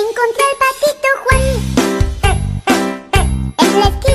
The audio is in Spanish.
Encontré el patito Juan. Eh, eh, eh,